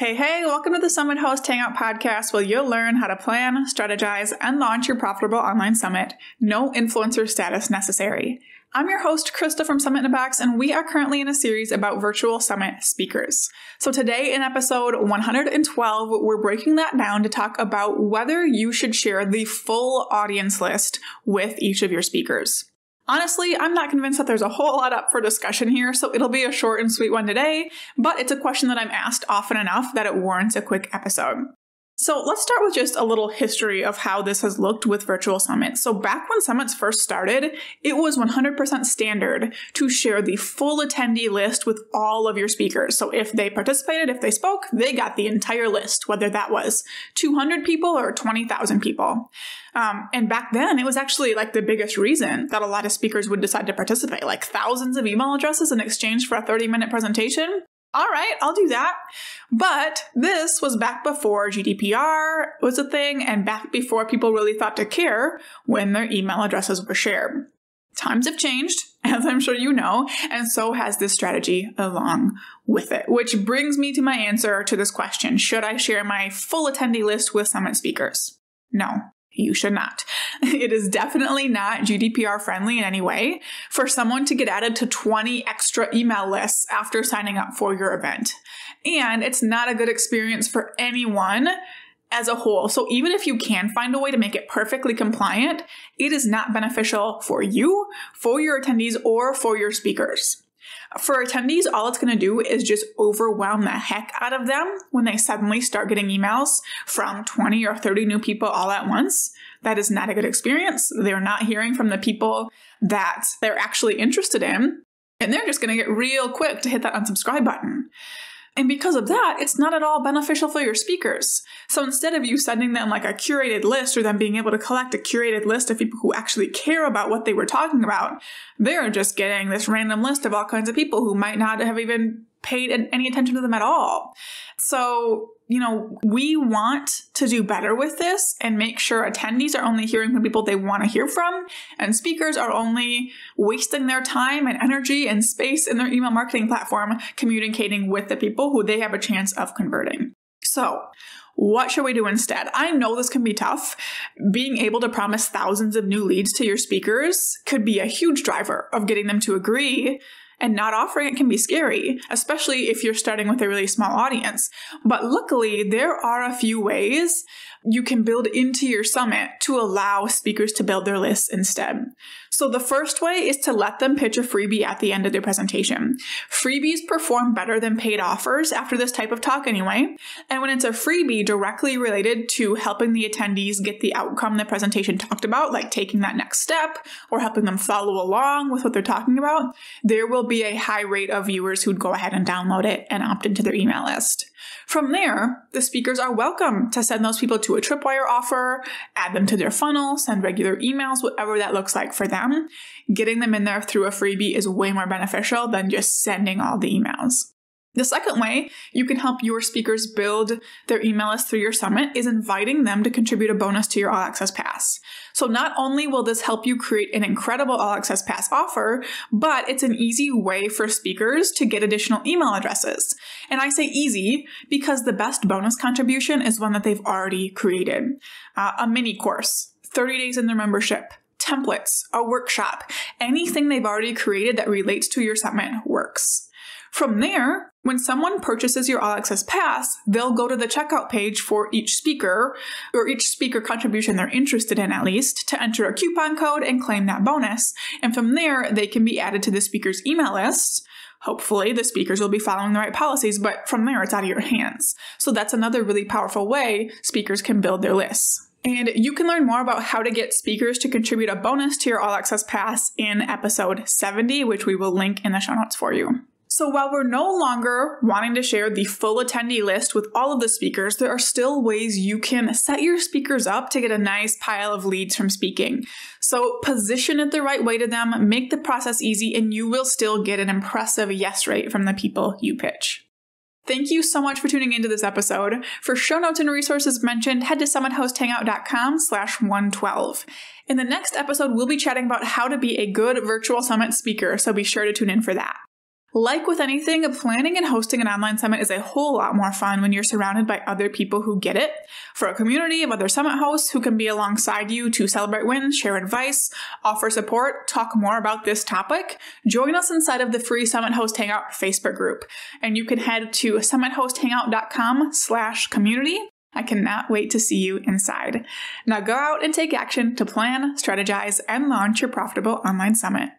Hey, hey, welcome to the Summit Host Hangout podcast where you'll learn how to plan, strategize, and launch your profitable online summit. No influencer status necessary. I'm your host, Krista from Summit in a Box, and we are currently in a series about virtual summit speakers. So today in episode 112, we're breaking that down to talk about whether you should share the full audience list with each of your speakers. Honestly, I'm not convinced that there's a whole lot up for discussion here, so it'll be a short and sweet one today, but it's a question that I'm asked often enough that it warrants a quick episode. So let's start with just a little history of how this has looked with virtual summits. So back when summits first started, it was 100% standard to share the full attendee list with all of your speakers. So if they participated, if they spoke, they got the entire list, whether that was 200 people or 20,000 people. Um, and back then, it was actually like the biggest reason that a lot of speakers would decide to participate, like thousands of email addresses in exchange for a 30 minute presentation all right, I'll do that. But this was back before GDPR was a thing and back before people really thought to care when their email addresses were shared. Times have changed, as I'm sure you know, and so has this strategy along with it. Which brings me to my answer to this question Should I share my full attendee list with summit speakers? No you should not. It is definitely not GDPR friendly in any way for someone to get added to 20 extra email lists after signing up for your event. And it's not a good experience for anyone as a whole. So even if you can find a way to make it perfectly compliant, it is not beneficial for you, for your attendees, or for your speakers. For attendees, all it's going to do is just overwhelm the heck out of them when they suddenly start getting emails from 20 or 30 new people all at once. That is not a good experience. They're not hearing from the people that they're actually interested in. And they're just going to get real quick to hit that unsubscribe button. And because of that, it's not at all beneficial for your speakers. So instead of you sending them like a curated list or them being able to collect a curated list of people who actually care about what they were talking about, they're just getting this random list of all kinds of people who might not have even paid any attention to them at all. So you know, we want to do better with this and make sure attendees are only hearing from people they want to hear from, and speakers are only wasting their time and energy and space in their email marketing platform communicating with the people who they have a chance of converting. So, what should we do instead? I know this can be tough. Being able to promise thousands of new leads to your speakers could be a huge driver of getting them to agree and not offering it can be scary, especially if you're starting with a really small audience. But luckily, there are a few ways you can build into your summit to allow speakers to build their lists instead. So the first way is to let them pitch a freebie at the end of their presentation. Freebies perform better than paid offers after this type of talk anyway. And when it's a freebie directly related to helping the attendees get the outcome the presentation talked about, like taking that next step or helping them follow along with what they're talking about, there will be a high rate of viewers who'd go ahead and download it and opt into their email list. From there, the speakers are welcome to send those people to a tripwire offer, add them to their funnel, send regular emails, whatever that looks like for them. Getting them in there through a freebie is way more beneficial than just sending all the emails. The second way you can help your speakers build their email list through your summit is inviting them to contribute a bonus to your All Access Pass. So not only will this help you create an incredible All Access Pass offer, but it's an easy way for speakers to get additional email addresses. And I say easy because the best bonus contribution is one that they've already created. Uh, a mini course, 30 days in their membership, templates, a workshop, anything they've already created that relates to your summit works. From there, when someone purchases your All Access Pass, they'll go to the checkout page for each speaker, or each speaker contribution they're interested in at least, to enter a coupon code and claim that bonus. And from there, they can be added to the speaker's email list. Hopefully, the speakers will be following the right policies, but from there, it's out of your hands. So that's another really powerful way speakers can build their lists. And you can learn more about how to get speakers to contribute a bonus to your All Access Pass in episode 70, which we will link in the show notes for you. So while we're no longer wanting to share the full attendee list with all of the speakers, there are still ways you can set your speakers up to get a nice pile of leads from speaking. So position it the right way to them, make the process easy, and you will still get an impressive yes rate from the people you pitch. Thank you so much for tuning into this episode. For show notes and resources mentioned, head to summithosthangout.com slash 112. In the next episode, we'll be chatting about how to be a good virtual summit speaker, so be sure to tune in for that. Like with anything, planning and hosting an online summit is a whole lot more fun when you're surrounded by other people who get it. For a community of other summit hosts who can be alongside you to celebrate wins, share advice, offer support, talk more about this topic, join us inside of the free Summit Host Hangout Facebook group. And you can head to summithosthangout.com slash community I cannot wait to see you inside. Now go out and take action to plan, strategize, and launch your profitable online summit.